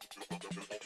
Música